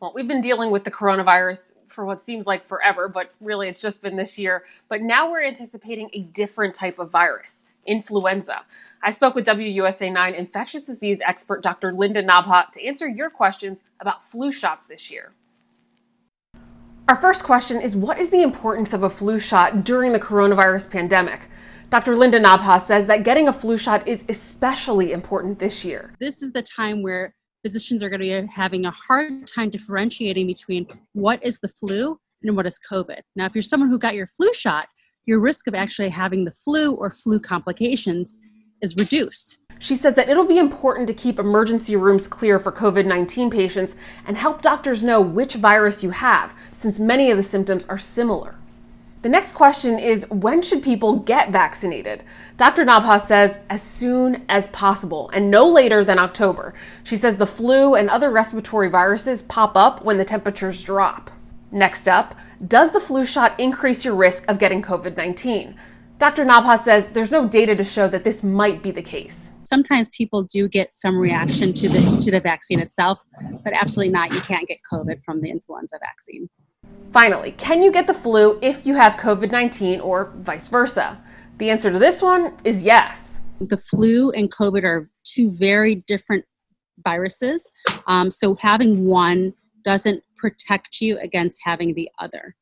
Well, we've been dealing with the coronavirus for what seems like forever, but really it's just been this year. But now we're anticipating a different type of virus influenza. I spoke with WUSA 9 infectious disease expert Dr. Linda Nabha to answer your questions about flu shots this year. Our first question is What is the importance of a flu shot during the coronavirus pandemic? Dr. Linda Nabha says that getting a flu shot is especially important this year. This is the time where physicians are going to be having a hard time differentiating between what is the flu and what is COVID. Now, if you're someone who got your flu shot, your risk of actually having the flu or flu complications is reduced. She said that it'll be important to keep emergency rooms clear for COVID 19 patients and help doctors know which virus you have, since many of the symptoms are similar. The next question is when should people get vaccinated? Dr. Nabha says as soon as possible and no later than October. She says the flu and other respiratory viruses pop up when the temperatures drop. Next up, does the flu shot increase your risk of getting COVID 19? Dr. Nabha says there's no data to show that this might be the case. Sometimes people do get some reaction to the to the vaccine itself, but absolutely not. You can't get COVID from the influenza vaccine. Finally, can you get the flu if you have COVID 19 or vice versa? The answer to this one is yes. The flu and COVID are two very different viruses. Um, so having one doesn't protect you against having the other.